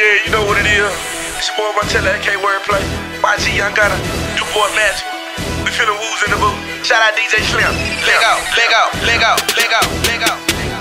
yeah, you know what it is. It's your boy Martella, AK Wordplay. YG Yung Gunna, Newport Magic. We feeling woos in the booth. Shout out DJ Slim. Leg out, leg out, leg out, leg out, leg out.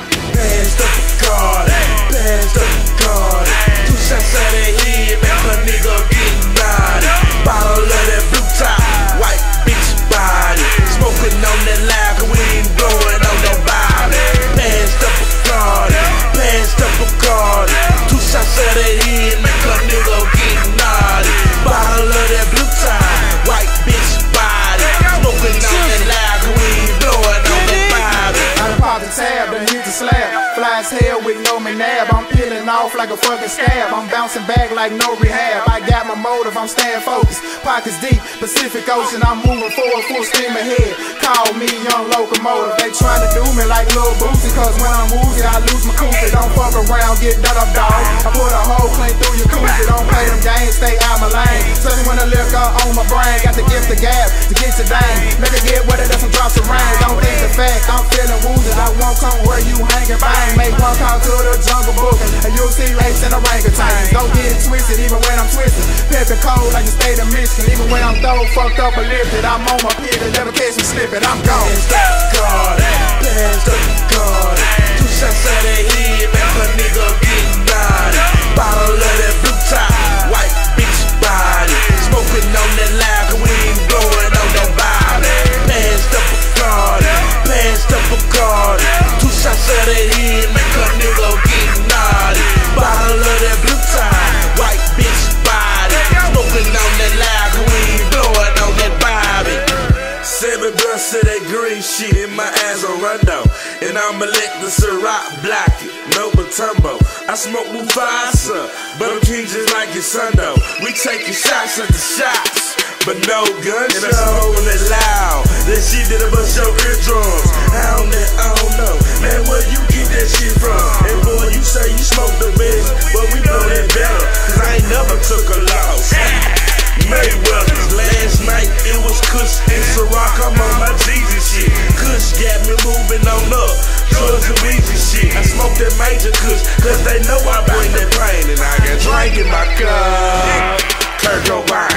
With no McNabb. I'm peeling off like a fucking scab. I'm bouncing back like no rehab. I got my motive, I'm staying focused. Pockets deep, Pacific Ocean, I'm moving forward, full steam ahead. Call me young locomotive. They trying to do me like Lil Boosie, cause when I'm woozy, I lose my coochie. Don't fuck around, get done up, dog. I put a hole clean through your coochie. Don't play them games, stay out my lane. Me when the liquor uh, on my brain. Got the gift of gab to And see lace and orangutan. Don't get it twisted, even when I'm twisted. Pepper cold like the state of Michigan. Even when I'm throw fucked up or lifted. I'm on my and never catch me slipping. I'm gone. Of that green shit in my ass on rundown. And I'ma let the Ciroc block it. No Mutombo. I smoke Mufasa, but I'm king just like your son though. We taking shots at the shots, but no gunshots. And I'm holding it loud. That shit did a bust your eardrums. I don't, I don't know. Man, where you get that shit from? And boy, you say you smoke the best, but we blow that better. Cause I ain't never took a loss. Mayweather's last night, it was Kush and Ciroc. Got me moving on up. Drugs and weezy shit. I smoke that major Kush, cause they know I bring that pain. And I got drink in my cup. Kurt Cobain.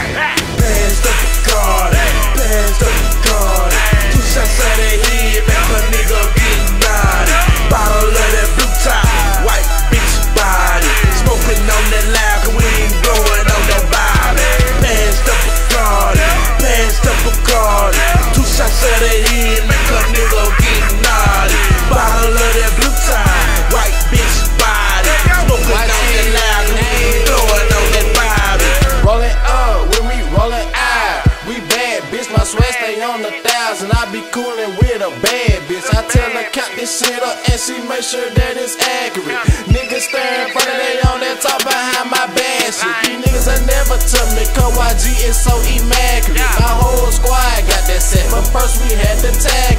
Thousand. I be coolin' with a bad bitch. I tell her count this shit up and she make sure that it's accurate. Niggas staring front of they on that top behind my bad shit. These niggas ain't never took me. Cause YG is so immaculate. My whole squad got that set, but first we had to tag